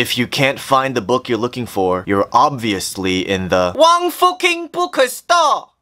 If you can't find the book you're looking for, you're obviously in the Wang fucking bookstore.